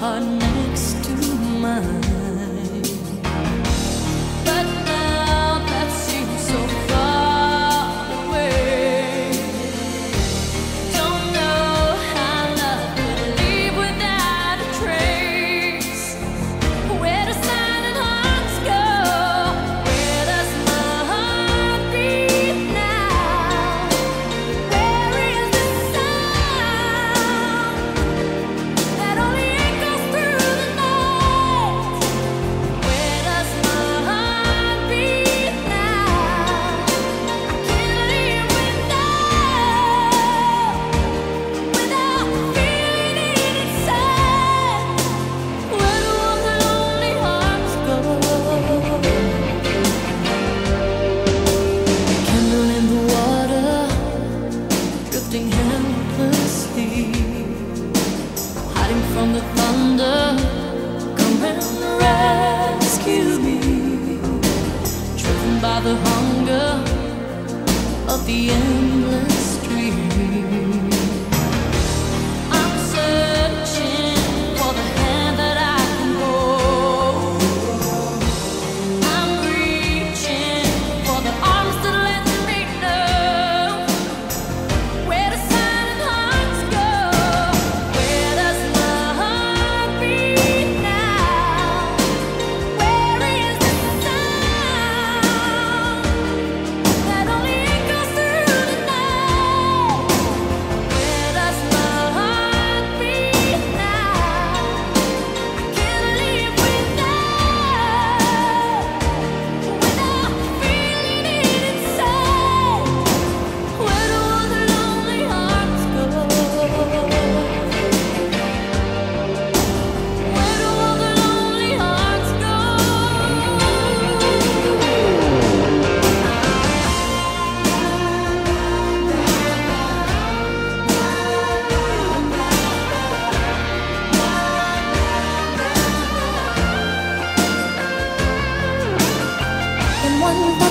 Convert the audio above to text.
heart next to mine. rescue me, driven by the hunger of the end. Bye.